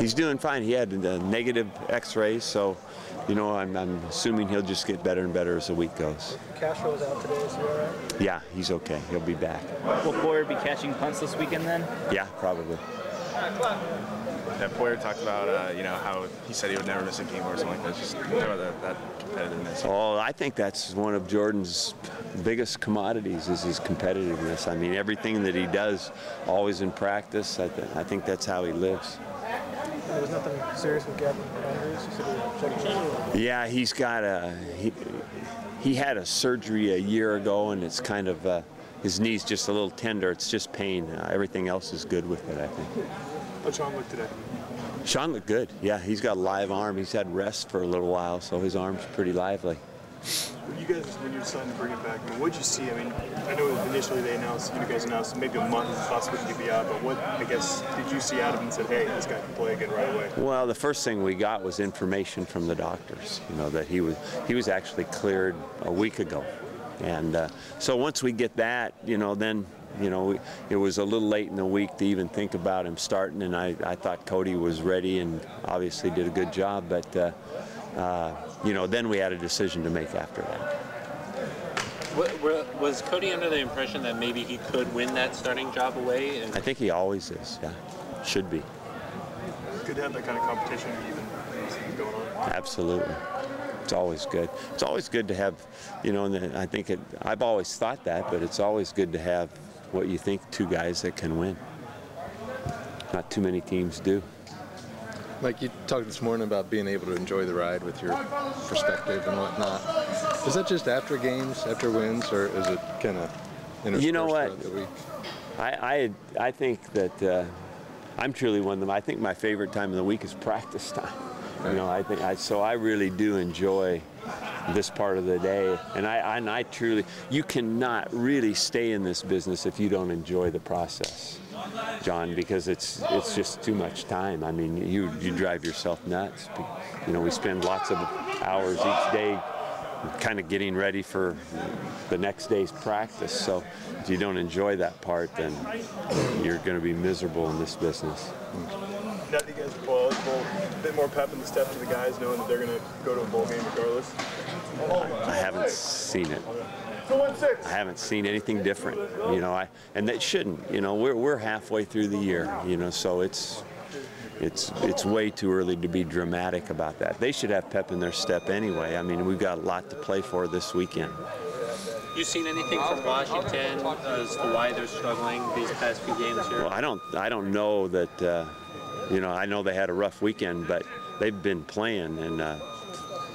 He's doing fine. He had a negative X-rays, so you know I'm, I'm assuming he'll just get better and better as the week goes. Castro was out today. Is he all right? Yeah, he's okay. He'll be back. Will Poyer be catching punts this weekend then? Yeah, probably. Yeah, Poyer talked about uh, you know how he said he would never miss a game or something like that. Just talk about that, that competitiveness. Oh, I think that's one of Jordan's biggest commodities is his competitiveness. I mean, everything that he does, always in practice. I, th- I think that's how he lives. There was nothing serious with Gavin Andrews. You said he was checking his knee. Yeah, he's got a he, he had a surgery a year ago, and it's kind of uh, his knee's just a little tender. It's just pain. Uh, everything else is good with it, I think. How'd Sean look today? Sean looked good. Yeah, he's got a live arm. He's had rest for a little while, so his arm's pretty lively. You guys, when you decided to bring it back, I mean, what'd you see? I mean, I know initially they announced, you guys announced maybe a month possibly could be out, but what, I guess, did you see out of him and said, hey, this guy can play again right away? Well, the first thing we got was information from the doctors. You know that he was he was actually cleared a week ago, and uh, so once we get that, you know, then you know it was a little late in the week to even think about him starting, and I, I thought Cody was ready and obviously did a good job, but uh, uh, you know then we had a decision to make after that. Wa- wa- Was Cody under the impression that maybe he could win that starting job away? And I think he always is. Yeah, should be. Good to have that kind of competition even when this is going on. Absolutely. It's always good. It's always good to have, you know, and I think it, I've always thought that, but it's always good to have what you think two guys that can win. Not too many teams do. Mike, you talked this morning about being able to enjoy the ride with your perspective and whatnot. Is that just after games, after wins, or is it kind of You know what? the week? I, I, I think that uh, I'm truly one of them. I think my favorite time of the week is practice time. You know, I think I, so. I really do enjoy this part of the day, and I, and I truly. You cannot really stay in this business if you don't enjoy the process, John, because it's it's just too much time. I mean, you you drive yourself nuts. You know, we spend lots of hours each day kind of getting ready for the next day's practice. So if you don't enjoy that part, then you're going to be miserable in this business. Bowl eligible, a bit more pep in the step to the guys knowing that they're going to go to a bowl game regardless. I haven't seen it. I haven't seen anything different, you know. I and that shouldn't, you know. We're we're halfway through the year, you know, so it's it's it's way too early to be dramatic about that. They should have pep in their step anyway. I mean, we've got a lot to play for this weekend. you seen anything from Washington as to why they're struggling these past few games here? Well, I don't I don't know that uh, you know I know they had a rough weekend, but they've been playing in uh,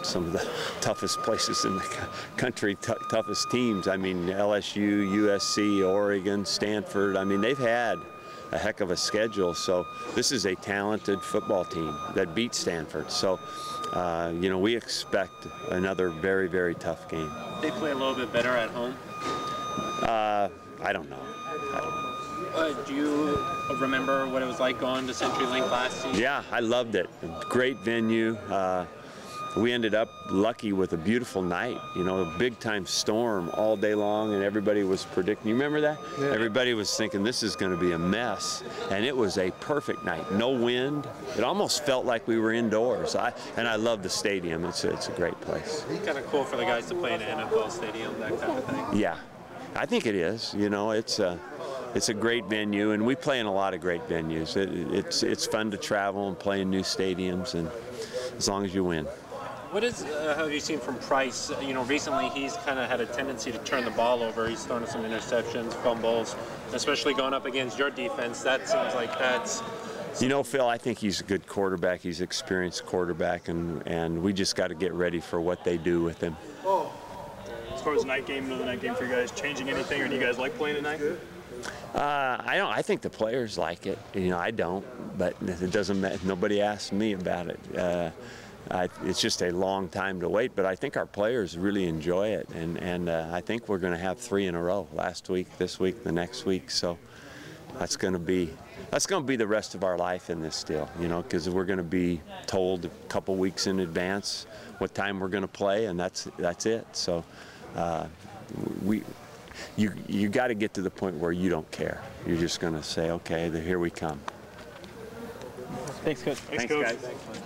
some of the toughest places in the country, toughest teams. I mean LSU, USC, Oregon, Stanford. I mean they've had a heck of a schedule. So this is a talented football team that beat Stanford. So uh, you know we expect another very very tough game. They play a little bit better at home. Uh, I don't know. I don't know. Uh, do you remember what it was like going to CenturyLink last season? Yeah, I loved it. Great venue. Uh, we ended up lucky with a beautiful night. You know, a big time storm all day long, and everybody was predicting. You remember that? Yeah. Everybody was thinking this is going to be a mess, and it was a perfect night. No wind. It almost felt like we were indoors. I and I love the stadium. It's a, it's a great place. Kind of cool for the guys to play in an NFL stadium, that kind of thing. Yeah, I think it is. You know, it's a it's a great venue, and we play in a lot of great venues. It, it's it's fun to travel and play in new stadiums, and as long as you win. What is uh, have you seen from Price? You know, recently he's kind of had a tendency to turn the ball over. He's thrown some interceptions, fumbles, especially going up against your defense. That seems like that's You know, Phil, I think he's a good quarterback. He's an experienced quarterback, and, and we just got to get ready for what they do with him. As far as night game, another night game for you guys, changing anything, or do you guys like playing at night? Uh, I don't. I think the players like it. You know, I don't, but it doesn't matter. Nobody asked me about it. Uh, I, it's just a long time to wait, but I think our players really enjoy it, and and uh, I think we're going to have three in a row. Last week, this week, the next week. So that's going to be that's going to be the rest of our life in this deal, You know, because we're going to be told a couple weeks in advance what time we're going to play, and that's that's it. So uh, we. You, you got to get to the point where you don't care. You're just going to say, okay, here we come. Thanks, coach. Thanks, Thanks, coach. guys.